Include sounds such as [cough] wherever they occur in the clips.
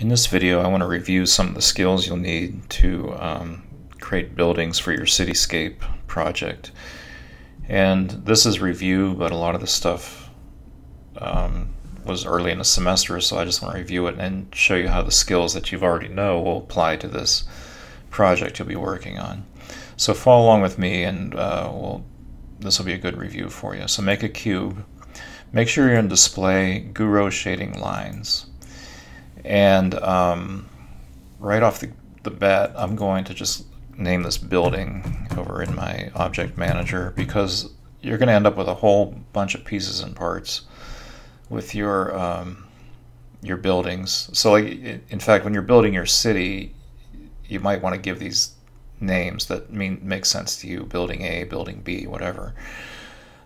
In this video, I want to review some of the skills you'll need to um, create buildings for your cityscape project. And this is review, but a lot of the stuff um, was early in the semester, so I just want to review it and show you how the skills that you've already know will apply to this project you'll be working on. So follow along with me and uh, we'll, this will be a good review for you. So make a cube. Make sure you're in display Gouraud shading lines. And um, right off the, the bat, I'm going to just name this building over in my object manager because you're going to end up with a whole bunch of pieces and parts with your um, your buildings. So, like, in fact, when you're building your city, you might want to give these names that mean make sense to you. Building A, Building B, whatever.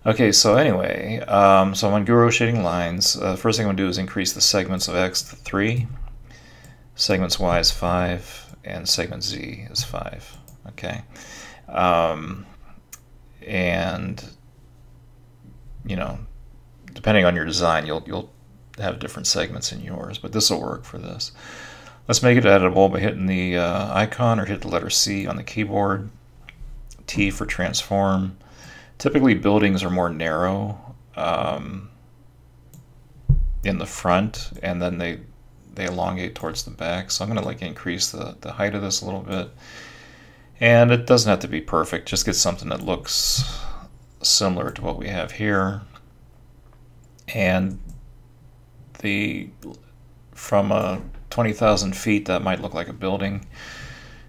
Okay, so anyway, um, so I'm on Gouraud shading lines. Uh, first thing I'm going to do is increase the segments of X to 3, segments Y is 5, and segment Z is 5. Okay. Um, and, you know, depending on your design, you'll, you'll have different segments in yours, but this will work for this. Let's make it editable by hitting the uh, icon or hit the letter C on the keyboard, T for transform, Typically, buildings are more narrow um, in the front, and then they they elongate towards the back. So I'm going to like increase the, the height of this a little bit. And it doesn't have to be perfect. Just get something that looks similar to what we have here. And the from a 20,000 feet, that might look like a building.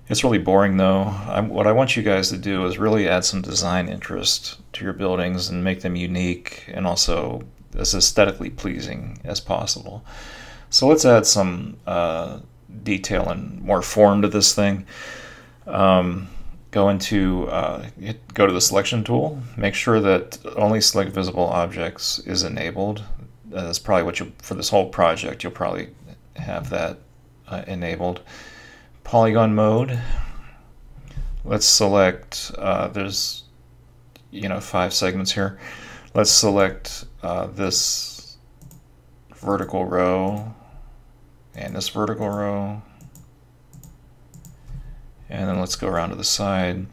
It's really boring though. I'm, what I want you guys to do is really add some design interest to your buildings and make them unique and also as aesthetically pleasing as possible. So let's add some uh, detail and more form to this thing. Um, go into uh, hit, go to the selection tool. Make sure that only select visible objects is enabled. that's probably what you for this whole project. You'll probably have that uh, enabled polygon mode. Let's select, uh, there's, you know, five segments here. Let's select uh, this vertical row and this vertical row. And then let's go around to the side.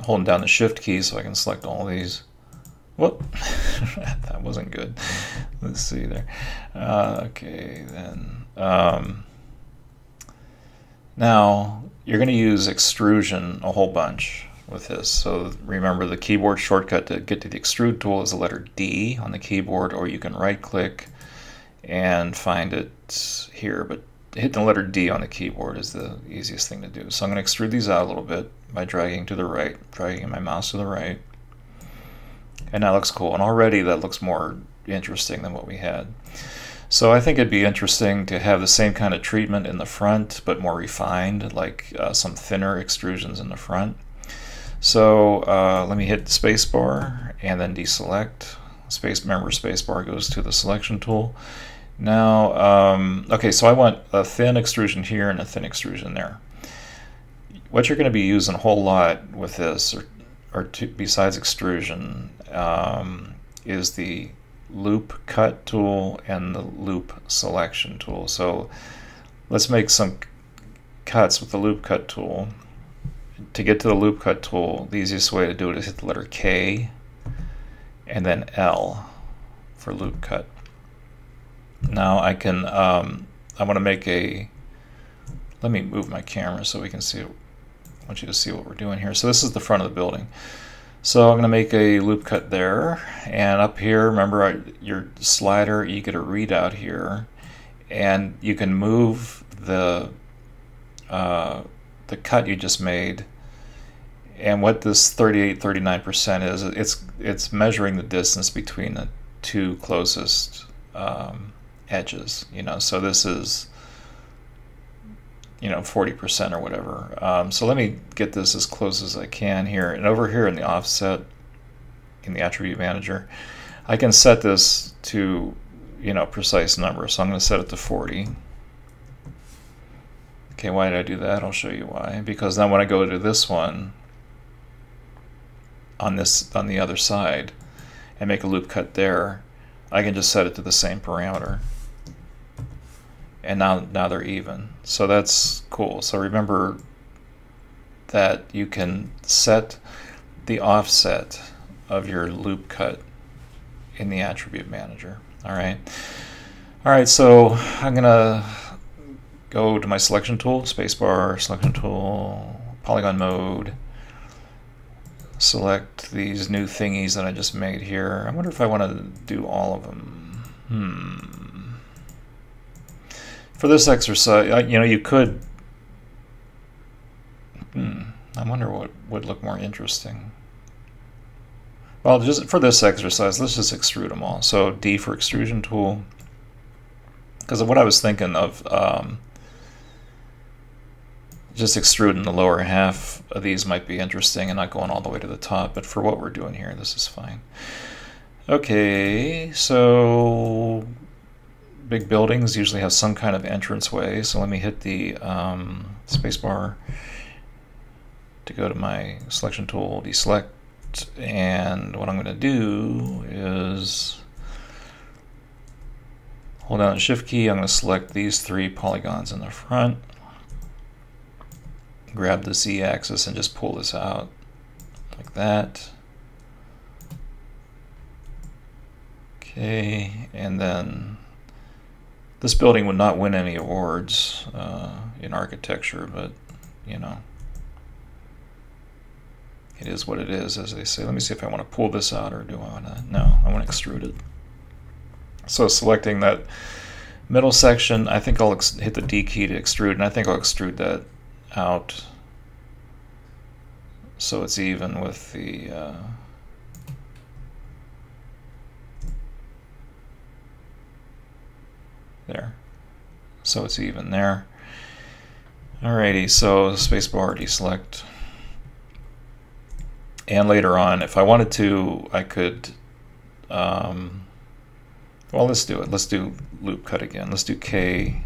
Holding down the shift key so I can select all these. Whoop, [laughs] that wasn't good. Let's see there. Uh, okay, then. Um, now, you're going to use extrusion a whole bunch with this. So remember the keyboard shortcut to get to the extrude tool is the letter D on the keyboard, or you can right click and find it here. But hitting the letter D on the keyboard is the easiest thing to do. So I'm going to extrude these out a little bit by dragging to the right, dragging my mouse to the right. And that looks cool. And already that looks more interesting than what we had. So I think it'd be interesting to have the same kind of treatment in the front, but more refined, like uh, some thinner extrusions in the front. So uh, let me hit spacebar and then deselect. Space member spacebar goes to the selection tool. Now, um, okay, so I want a thin extrusion here and a thin extrusion there. What you're going to be using a whole lot with this, or, or to, besides extrusion, um, is the loop cut tool and the loop selection tool. So let's make some cuts with the loop cut tool. To get to the loop cut tool, the easiest way to do it is hit the letter K and then L for loop cut. Now I can, um, I want to make a, let me move my camera so we can see, I want you to see what we're doing here. So this is the front of the building. So I'm going to make a loop cut there. And up here, remember I, your slider, you get a readout here. And you can move the, uh, the cut you just made. And what this 38, 39% is, it's, it's measuring the distance between the two closest um, edges. You know, so this is you know 40% or whatever. Um, so let me get this as close as I can here. And over here in the offset, in the attribute manager, I can set this to you know precise number. So I'm going to set it to 40. Okay, why did I do that? I'll show you why. Because then when I go to this one on this on the other side and make a loop cut there, I can just set it to the same parameter. And now now they're even. So that's cool. So remember that you can set the offset of your loop cut in the attribute manager. All right. All right, so I'm gonna go to my selection tool, spacebar, selection tool, polygon mode, select these new thingies that I just made here. I wonder if I want to do all of them. Hmm. For this exercise, you know, you could. Hmm. I wonder what would look more interesting. Well, just for this exercise, let's just extrude them all. So D for extrusion tool. Because of what I was thinking of, um, just extruding the lower half of these might be interesting and not going all the way to the top, but for what we're doing here, this is fine. Okay, so big buildings usually have some kind of entrance way, so let me hit the um, spacebar to go to my selection tool, deselect, and what I'm going to do is hold down the shift key, I'm going to select these three polygons in the front, grab the z-axis and just pull this out like that. Okay, and then this building would not win any awards uh, in architecture, but you know, it is what it is, as they say. Let me see if I want to pull this out or do I want to? No, I want to extrude it. So selecting that middle section, I think I'll hit the D key to extrude, and I think I'll extrude that out so it's even with the uh, there. So it's even there. Alrighty, so spacebar deselect. And later on, if I wanted to, I could, um, well, let's do it. Let's do loop cut again. Let's do K,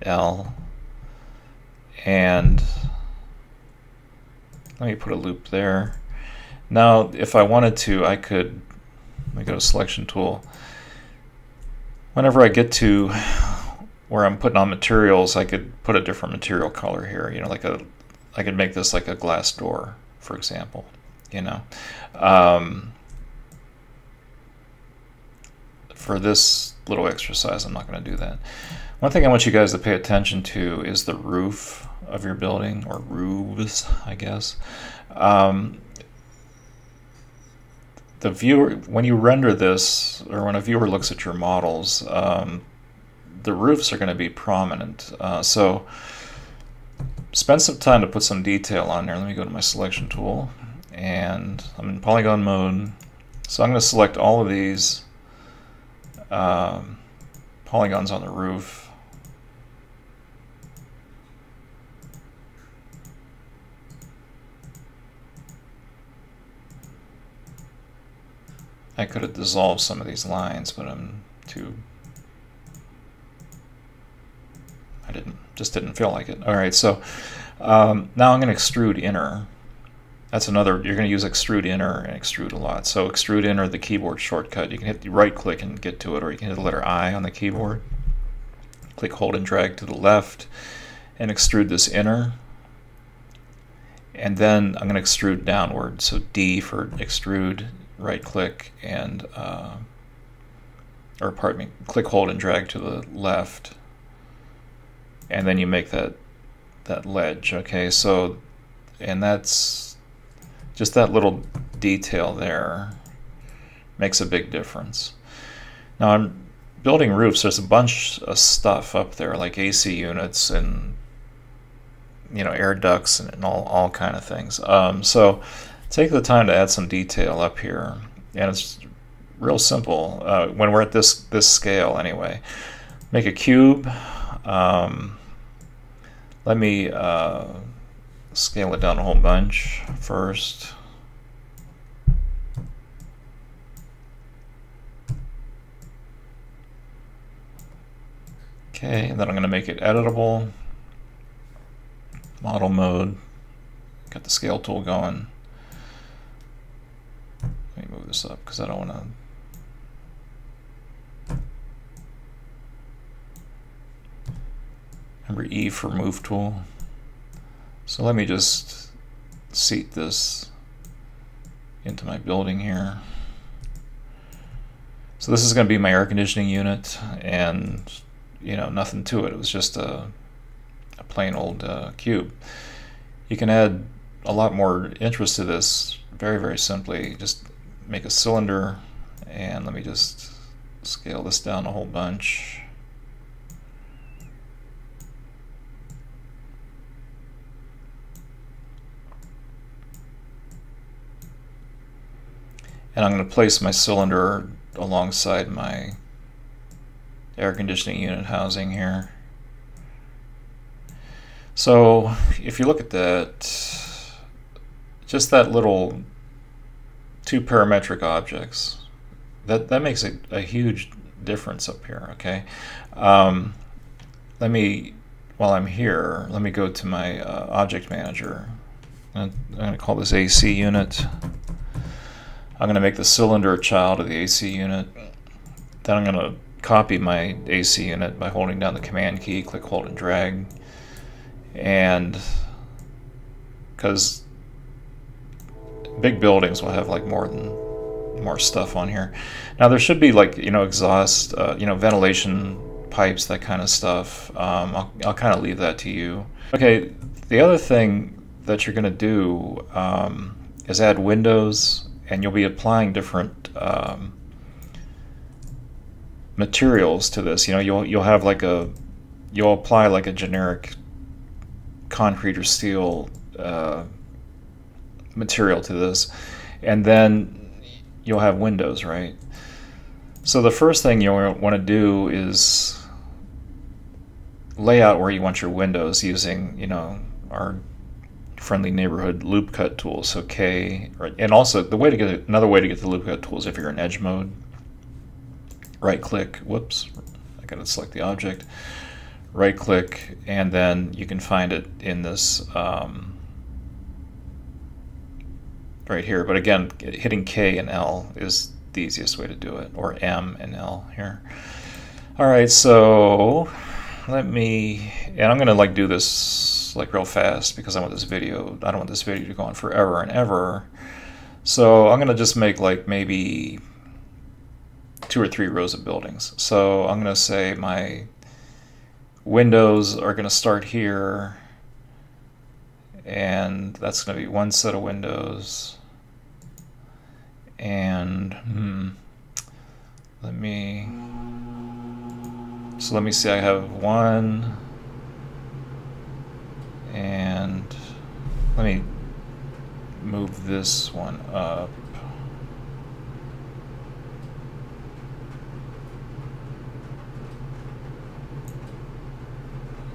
L, and let me put a loop there. Now, if I wanted to, I could, let me go to selection tool. Whenever I get to where I'm putting on materials, I could put a different material color here. You know, like a, I could make this like a glass door, for example, you know. Um, for this little exercise, I'm not going to do that. One thing I want you guys to pay attention to is the roof of your building, or roofs, I guess. Um, the viewer, when you render this, or when a viewer looks at your models, um, the roofs are going to be prominent. Uh, so spend some time to put some detail on there. Let me go to my selection tool, and I'm in polygon mode. So I'm going to select all of these um, polygons on the roof I could have dissolved some of these lines, but I'm too... I didn't, just didn't feel like it. All right, so um, now I'm going to extrude inner. That's another, you're going to use extrude inner and extrude a lot. So extrude inner, the keyboard shortcut, you can hit the right click and get to it, or you can hit the letter I on the keyboard. Click, hold, and drag to the left, and extrude this inner. And then I'm going to extrude downward, so D for extrude, right click and, uh, or pardon me, click, hold, and drag to the left. And then you make that, that ledge, okay? So, and that's, just that little detail there makes a big difference. Now I'm building roofs, there's a bunch of stuff up there like AC units and you know air ducts and, all, all kind of things. Um, so take the time to add some detail up here. And it's real simple uh, when we're at this, this scale anyway. Make a cube. Um, let me uh, scale it down a whole bunch first. Okay, and then I'm going to make it editable. Model mode. Got the scale tool going. This up because I don't want to Remember E for move tool. So let me just seat this into my building here. So this is going to be my air conditioning unit and you know nothing to it. It was just a, a plain old uh, cube. You can add a lot more interest to this very very simply. Just make a cylinder and let me just scale this down a whole bunch. And I'm going to place my cylinder alongside my air conditioning unit housing here. So if you look at that, just that little two parametric objects, that, that makes a, a huge difference up here, okay? Um, let me, while I'm here, let me go to my uh, object manager. I'm going to call this AC unit. I'm going to make the cylinder a child of the AC unit. Then I'm going to copy my AC unit by holding down the command key, click, hold, and drag. And because big buildings will have like more than more stuff on here. Now there should be like you know exhaust, uh, you know ventilation pipes, that kind of stuff. Um, I'll, I'll kind of leave that to you. Okay, the other thing that you're going to do um, is add windows and you'll be applying different um, materials to this. You know, you'll you'll have like a you'll apply like a generic concrete or steel uh, material to this, and then you'll have windows, right? So the first thing you'll want to do is lay out where you want your windows using, you know, our friendly neighborhood loop cut tool. So K, and also the way to get another way to get the loop cut tool is if you're in edge mode, right click, whoops, I gotta select the object, right click, and then you can find it in this um, right here. But again, hitting K and L is the easiest way to do it, or M and L here. All right, so let me, and I'm gonna like do this like real fast because I want this video, I don't want this video to go on forever and ever. So I'm gonna just make like maybe two or three rows of buildings. So I'm gonna say my windows are gonna start here and that's gonna be one set of windows and hmm, let me so let me see I have one and let me move this one up.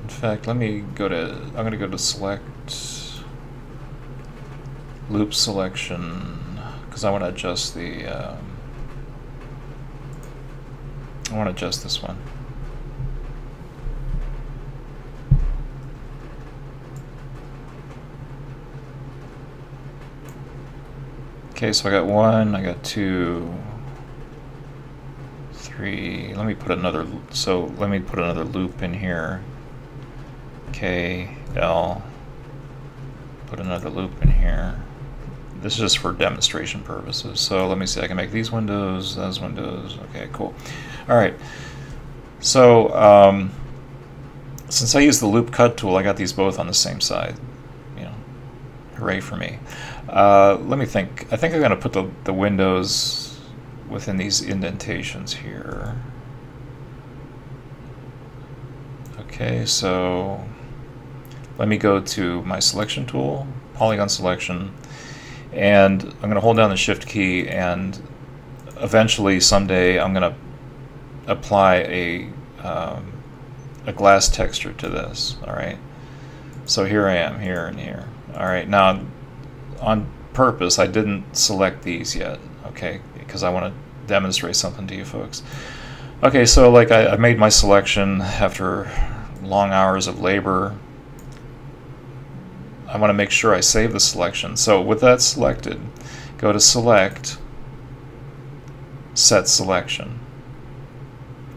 In fact, let me go to, I'm going to go to select loop selection because I want to adjust the, um, I want to adjust this one. Okay, so I got one, I got two, three. Let me put another, so let me put another loop in here. K, L, put another loop in here. This is just for demonstration purposes. So let me see, I can make these windows, those windows. Okay, cool. All right. So um, since I use the loop cut tool, I got these both on the same side. You know, hooray for me. Uh, let me think. I think I'm going to put the, the windows within these indentations here. Okay, so let me go to my selection tool, polygon selection, and I'm going to hold down the shift key and eventually someday I'm going to apply a, um, a glass texture to this, alright? So here I am, here and here. Alright, now on purpose, I didn't select these yet, okay, because I want to demonstrate something to you folks. Okay, so like I, I made my selection after long hours of labor. I want to make sure I save the selection. So with that selected, go to Select, Set Selection.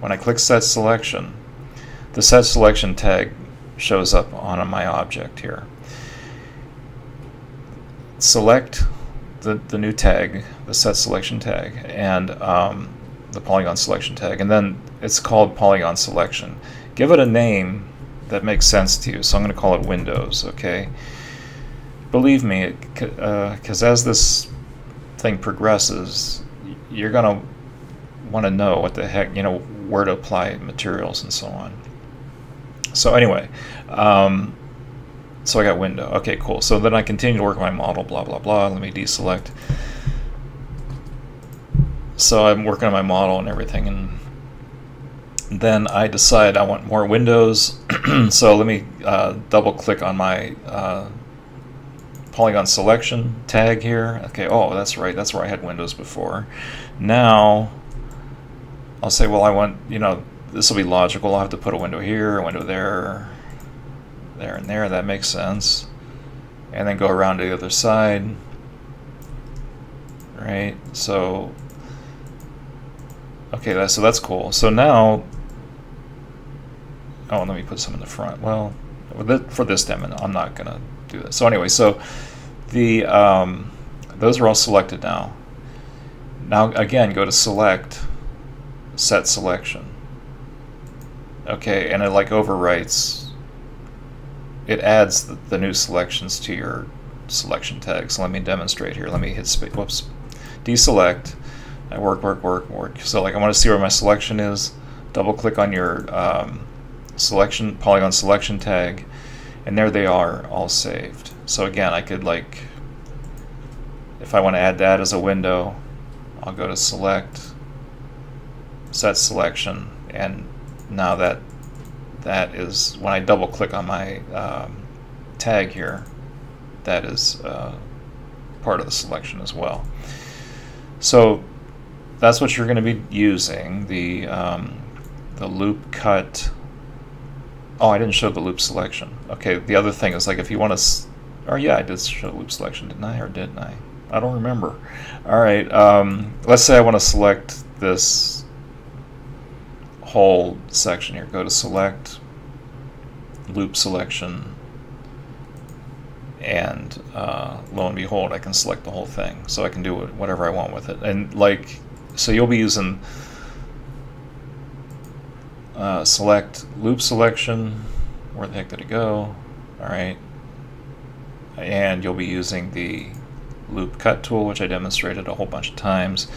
When I click Set Selection, the Set Selection tag shows up on my object here. Select the, the new tag, the set selection tag, and um, the polygon selection tag, and then it's called polygon selection. Give it a name that makes sense to you, so I'm going to call it Windows, okay? Believe me, because uh, as this thing progresses, you're going to want to know what the heck, you know, where to apply materials and so on. So anyway, um, so I got window. Okay, cool. So then I continue to work on my model, blah, blah, blah. Let me deselect. So I'm working on my model and everything, and then I decide I want more windows. [clears throat] so let me uh, double click on my uh, polygon selection tag here. Okay, oh, that's right. That's where I had windows before. Now, I'll say, well, I want, you know, this will be logical. I'll have to put a window here, a window there, there and there. That makes sense. And then go around to the other side. Right, so, okay, that, so that's cool. So now, oh, let me put some in the front. Well, for this demo, I'm not going to do that. So anyway, so the um, those are all selected now. Now, again, go to Select, Set Selection. Okay, and it like overwrites, it adds the, the new selections to your selection tag. So let me demonstrate here. Let me hit space, whoops, deselect, I work, work, work, work. So like I want to see where my selection is, double click on your um, selection, polygon selection tag, and there they are all saved. So again, I could like, if I want to add that as a window, I'll go to select, set selection, and now that that is when I double click on my um, tag here that is uh, part of the selection as well so that's what you're going to be using the um, the loop cut oh I didn't show the loop selection okay the other thing is like if you want to or yeah I did show loop selection didn't I or didn't I I don't remember alright um, let's say I want to select this whole section here. Go to select, loop selection, and uh, lo and behold, I can select the whole thing. So I can do whatever I want with it. And like, so you'll be using uh, select loop selection. Where the heck did it go? All right. And you'll be using the loop cut tool, which I demonstrated a whole bunch of times.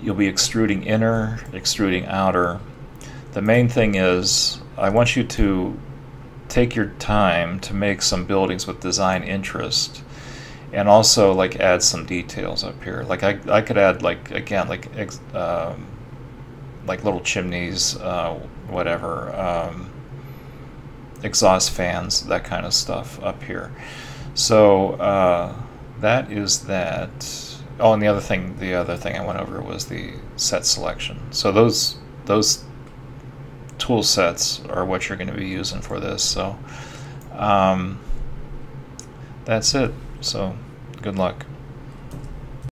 You'll be extruding inner, extruding outer, the main thing is I want you to take your time to make some buildings with design interest and also like add some details up here like I, I could add like again like um, like little chimneys uh, whatever um, exhaust fans that kind of stuff up here so uh, that is that oh and the other thing the other thing I went over was the set selection so those those tool sets are what you're going to be using for this. So um, that's it. So good luck.